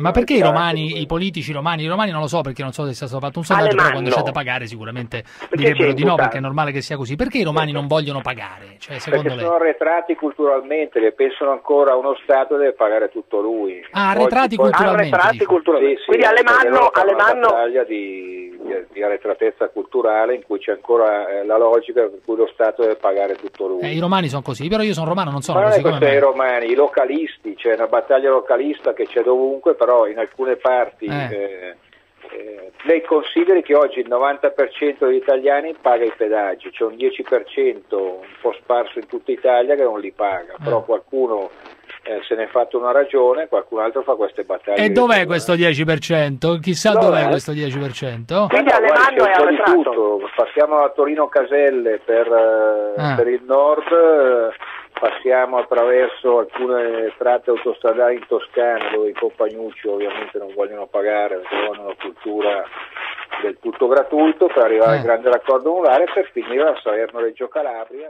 Ma perché i romani, i politici romani, i romani non lo so perché non so se sia stato fatto un sondaggio, però quando c'è da pagare sicuramente perché direbbero di no perché è normale che sia così. Perché i romani non vogliono pagare? Cioè, secondo perché lei? sono arretrati culturalmente, che pensano ancora a uno Stato deve pagare tutto lui. Ah, arretrati Poi- culturalmente. arretrati culturalmente. Sì, sì, Quindi Alemanno, Alemanno di, di, di arretratezza culturale in cui c'è ancora eh, la logica per cui lo Stato deve pagare tutto lui. Eh, I romani sono così, però io sono romano, non sono Ma non così come me. romani, i localisti, c'è una battaglia localista che c'è dovunque, però in alcune parti Eh. eh, eh, lei consideri che oggi il 90% degli italiani paga i pedaggi, c'è un 10% un po' sparso in tutta Italia che non li paga, Eh. però qualcuno eh, se ne è fatto una ragione, qualcun altro fa queste battaglie. E dov'è di- questo 10%? Chissà Dov'è? dov'è questo 10%? Quindi no, Alemanno è di tutto. Passiamo a Torino Caselle per, eh, Ah. per il nord, eh, passiamo attraverso alcune tratte autostradali in Toscana dove i compagnucci ovviamente non vogliono pagare perché hanno una cultura del tutto gratuito per arrivare Eh. al grande raccordo anulare per finire a Salerno-Reggio Calabria.